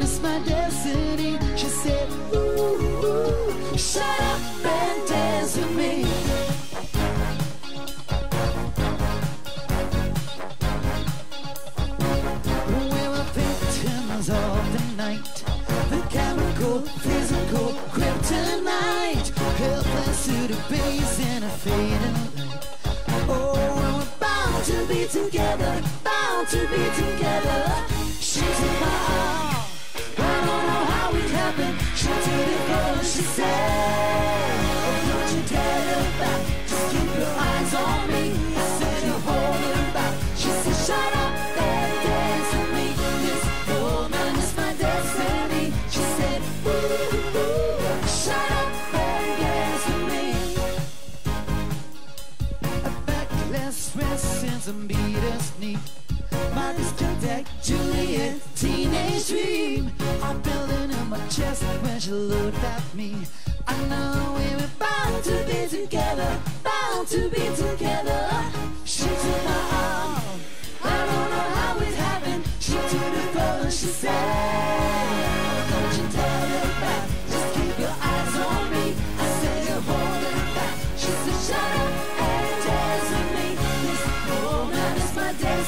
and it's my destiny. She said, ooh, ooh, shut up and dance with me. We were victims of the night, the chemical, physical kryptonite, helpless to the bass in a fading light. Oh, we were bound to be together, bound to be together. She's in my arms. she said.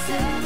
myself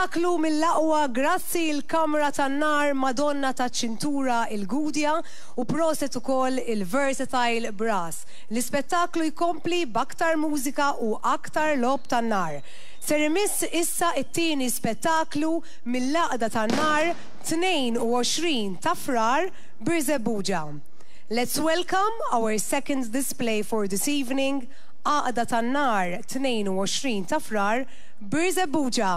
Taklu mill-laqwa grazzi l-kamra tan-nar Madonna ta' ċintura il-Gudja u proset ukoll il-Versatile Brass. L-ispettaklu jkompli baktar mużika u aktar lob tan-nar. Ser imiss issa it-tieni spettaklu mill-laqda tan-nar 22 ta' frar Birzebuġa. Let's welcome our second display for this evening, Aqda tan-nar 22 ta' frar Birzebuġa.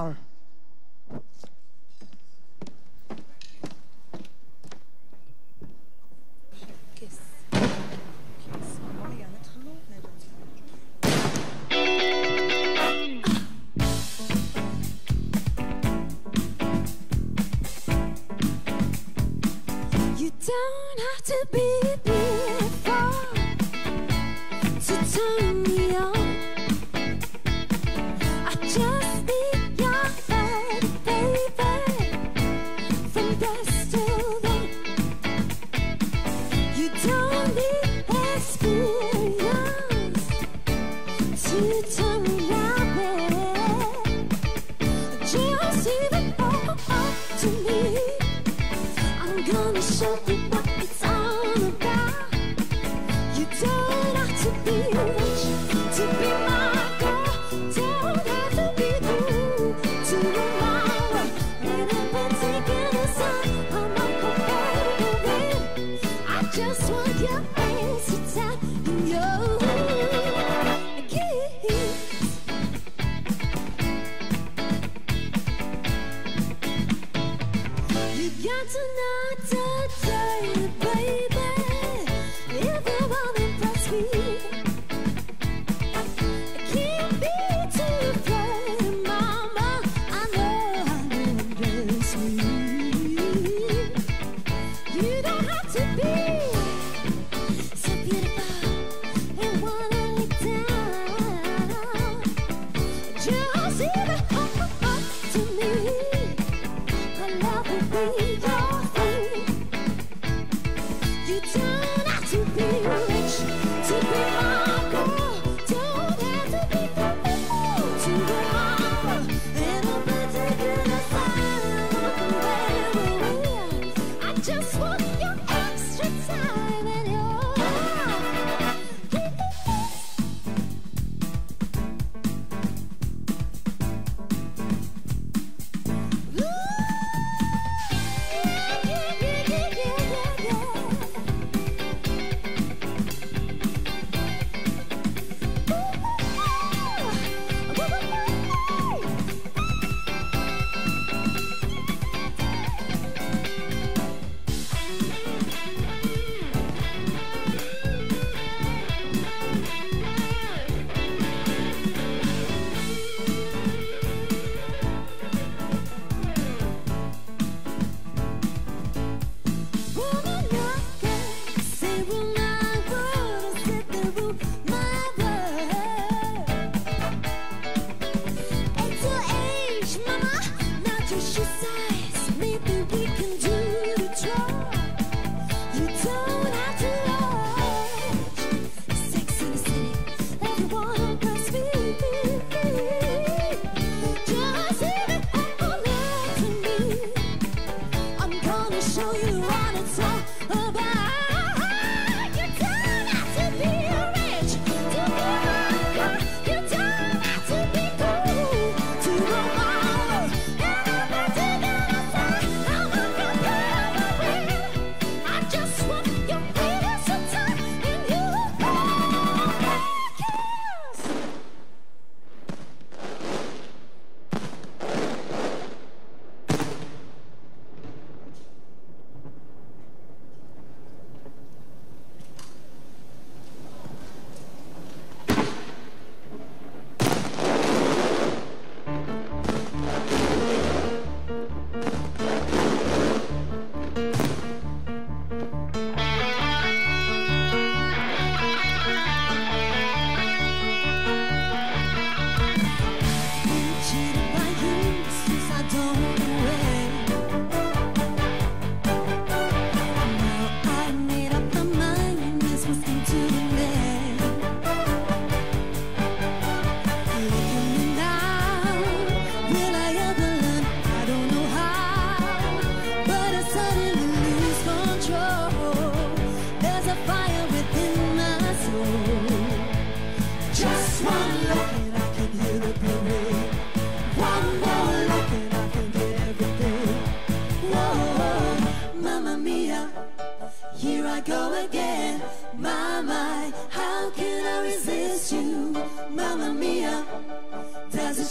don't have to be just want you.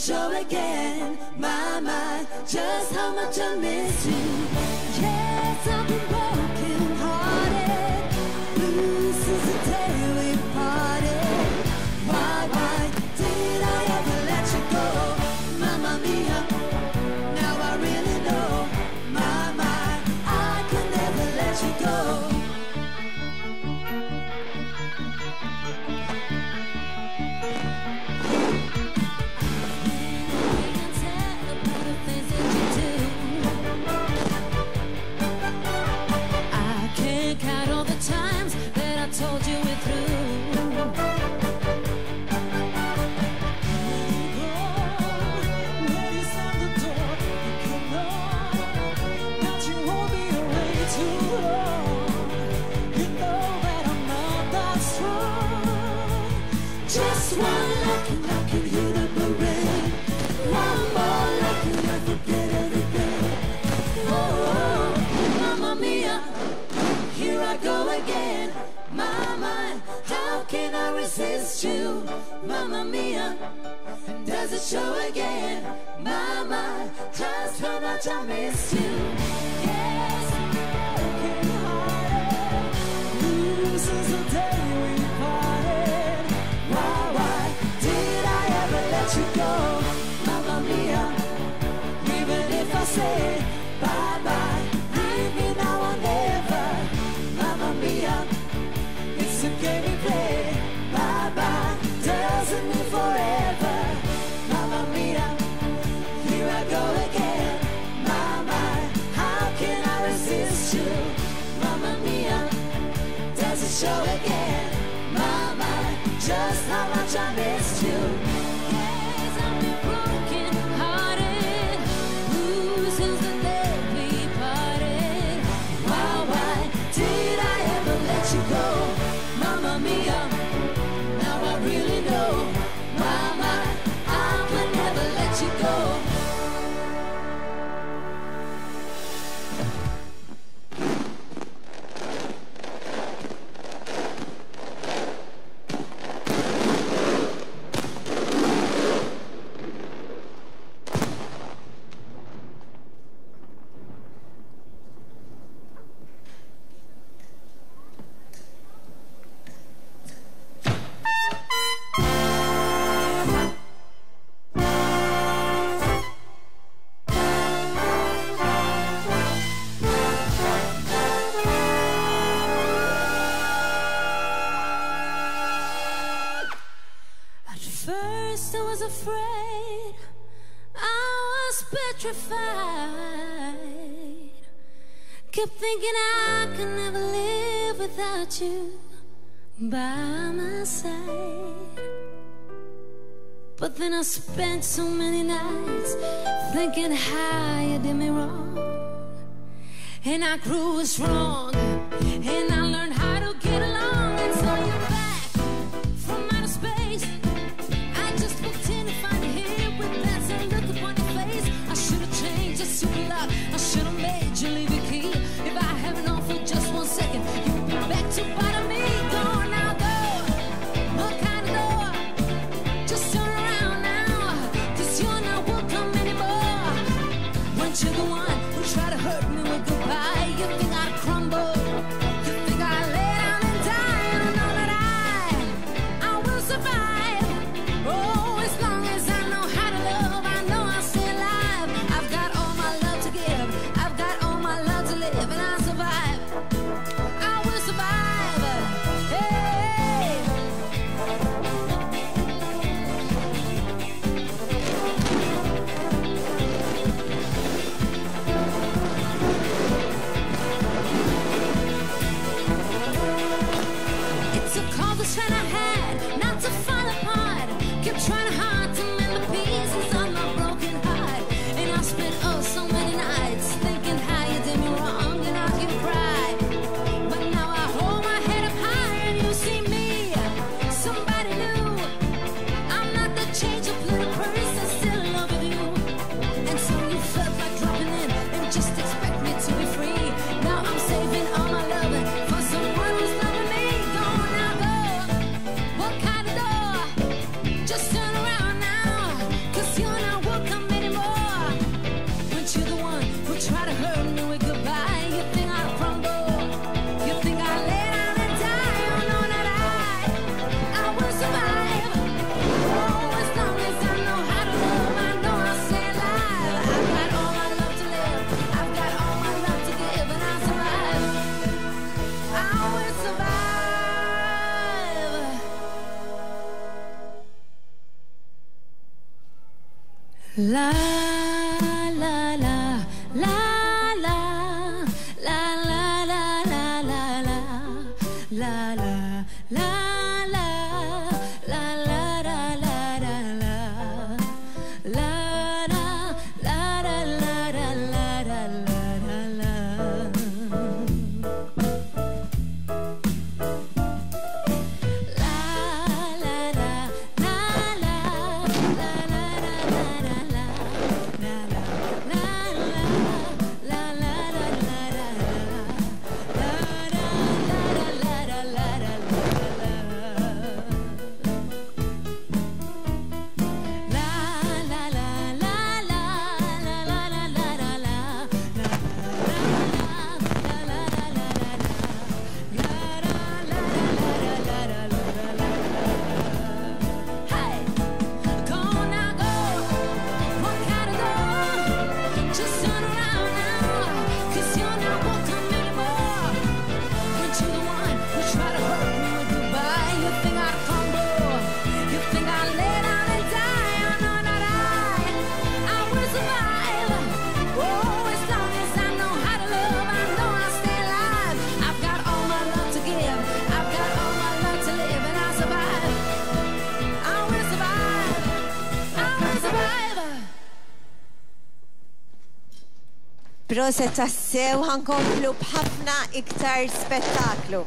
show again my mind just how much I miss you. Does it show again? My mind, just how much I miss you spent so many nights thinking how you did me wrong, and I grew strong, and I. però se tassew ħankomplu bħafna iktar spettaklu.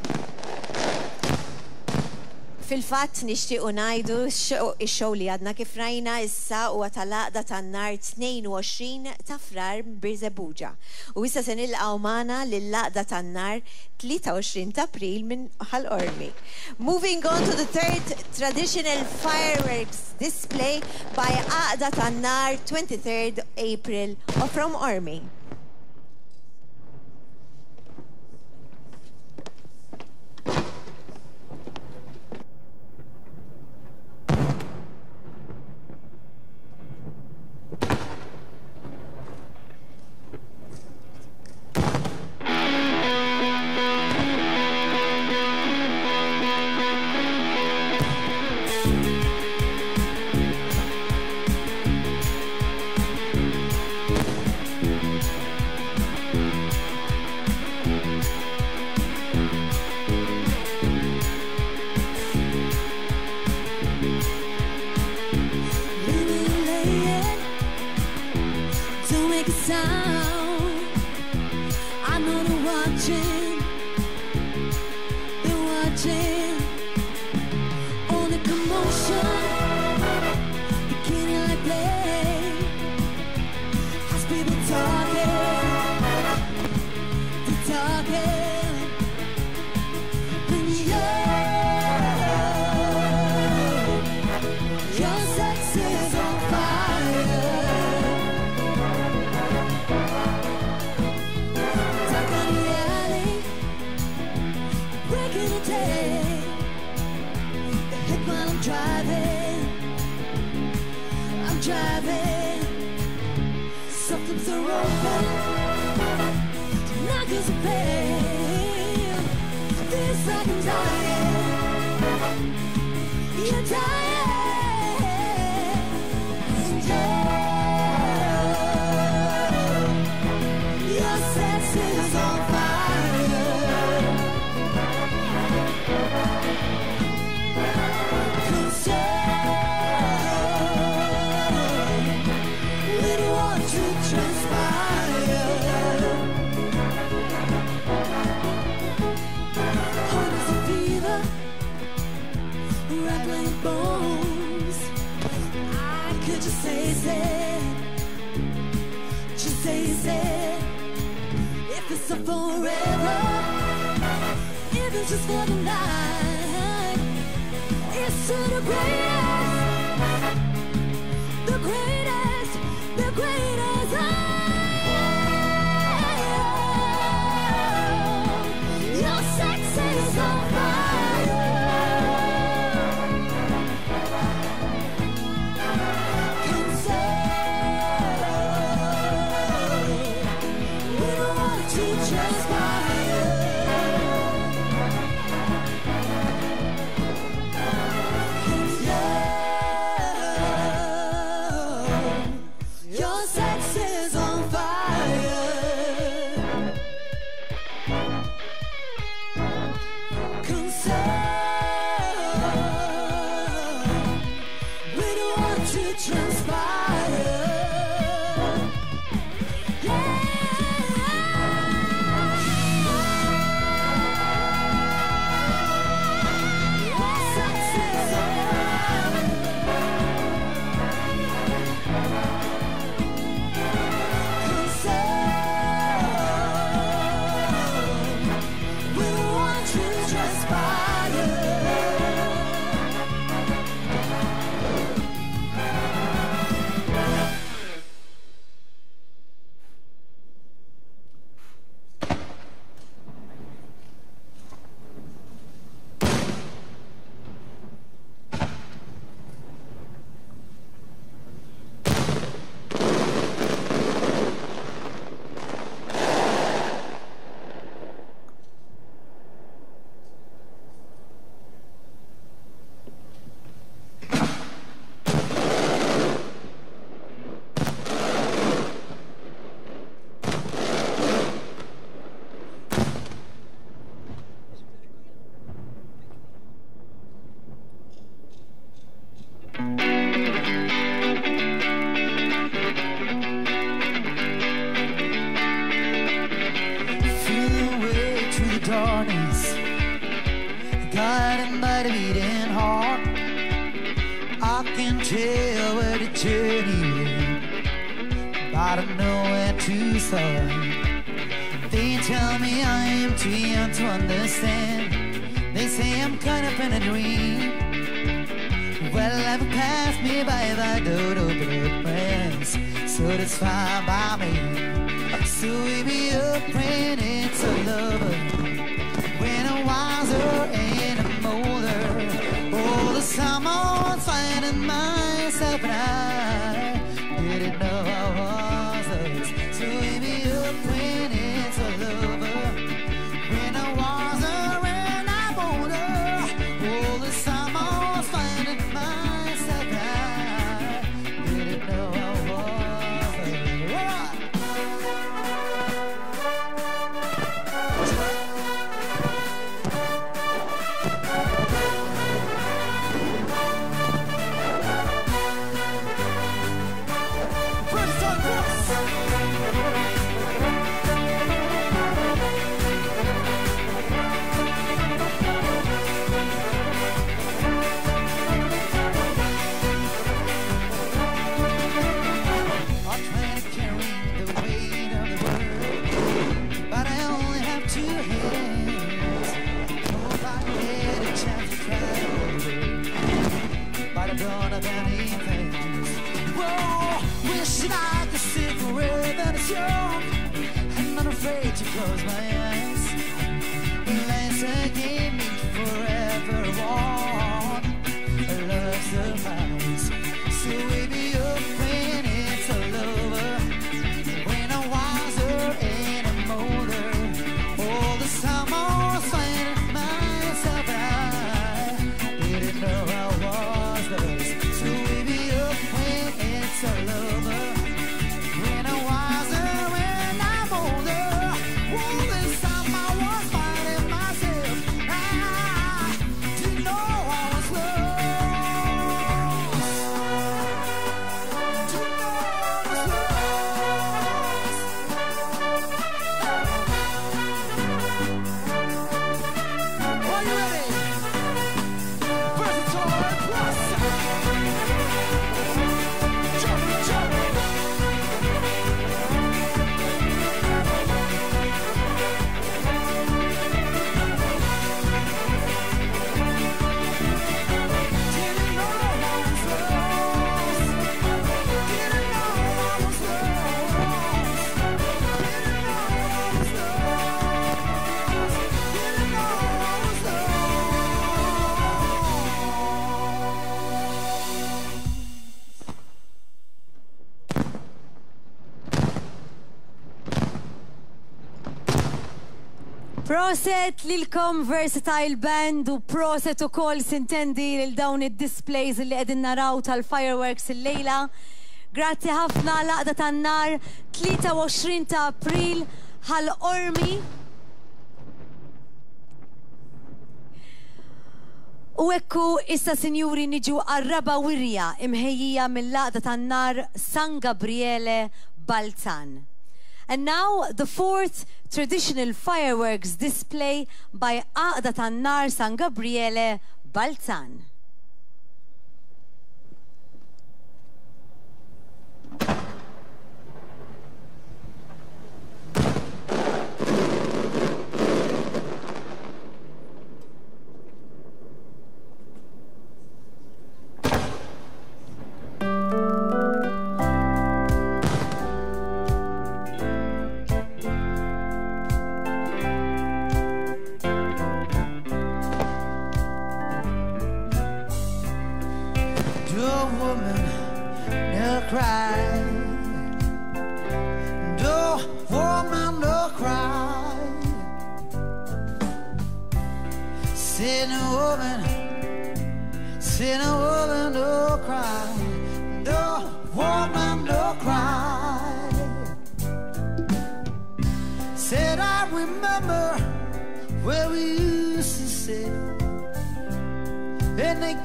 Fil-fatt nixtieq ngħidu x-show li għadna kif rajna issa huwa tal-laqda tan-nar 22 ta' frar Birzebuġa. U issa se nilqgħu magħna lill-laqda tan-nar 23 ta' April minn ħal-Ormi. Moving on to the third traditional fireworks display by Aqda tan-nar 23 April from Ormi. driving. Something's are open Knock us pain This second dying. You're dying. just for the night. It's to the prayer. Proset lilkom Versatile Band u proset u kol sintendi l-dawn id-displays li għedin naraw tal-fireworks il-lejla. Grazzi ħafna laqda tan-nar 23 ta' april ħal-ormi. U ekku issa sinjuri niġu għarraba wirja imħejjija mill-laqda tan-nar San Gabriele Balzan. And now the fourth traditional fireworks display by Aqda Tannar San Gabriele Balzan.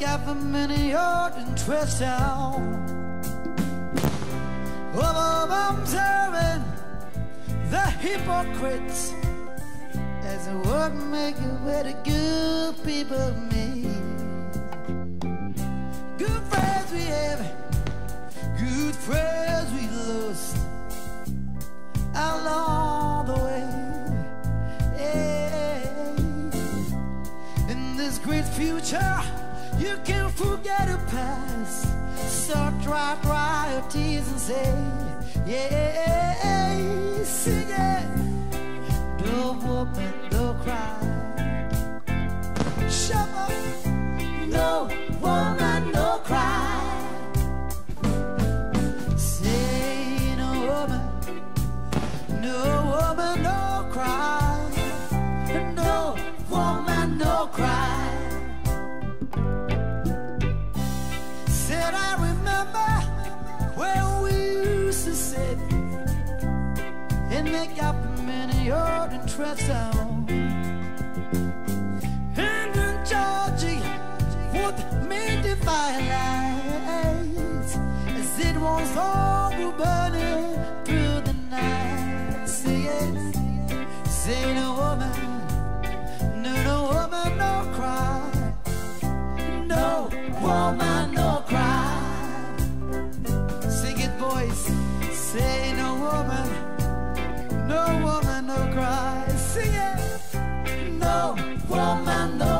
government yard in Trenchtown Of observing the hypocrites. As a work maker where the good people meet. Good friends we have, good friends we lost Along the way yeah. In this great future you can forget the past. So dry, dry your tears and say, yeah, sing it. No woman, no cry. Shut up. No woman, no cry. Say no woman, no woman, no cry. No woman, no cry. Make up many old and sound. And in Georgie would meet the firelights as it was all burning through the night. Say it, say no woman, no, no woman, no cry. No woman, no woman, no cry. Sing it. No woman, no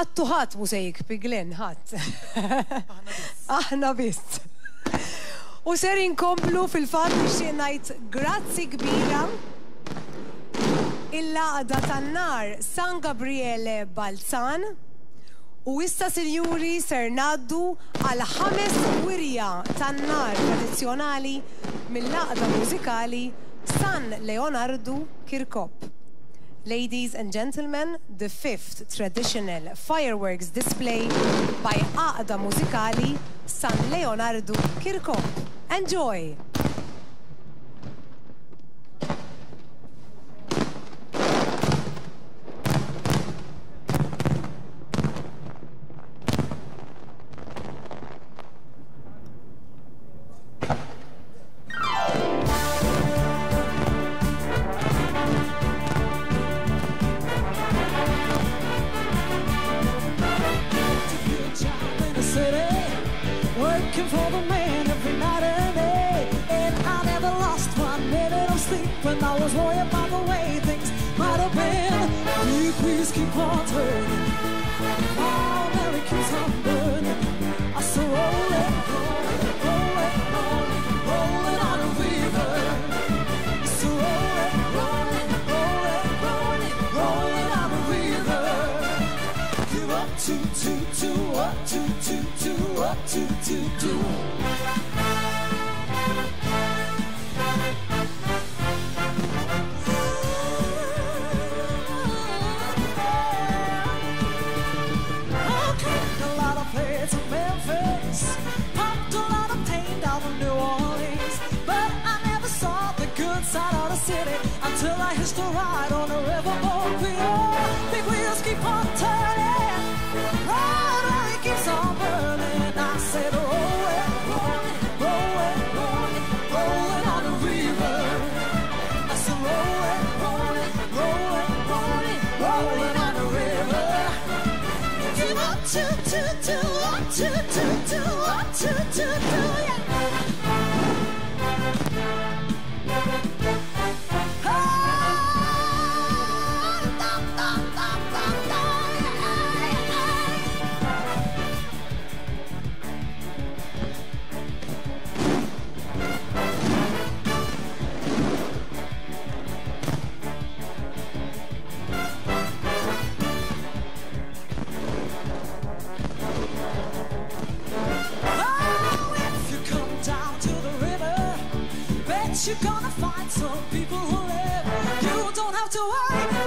ħadd ħadd mużejk bi Glenn ħadd. Aħna biss. U ser inkomplu fil-fatt nixtieq ngħid grazzi kbira il-laqda tan-nar San Gabriele Balzan u issa sinjuri ser naddu għal ħames wirja tan-nar tradizzjonali mill-laqda mużikali San Leonardo Kirkop. Ladies and gentlemen, the fifth traditional fireworks display by Għaqda Musicali San Leonardo Kirkop. Enjoy! To you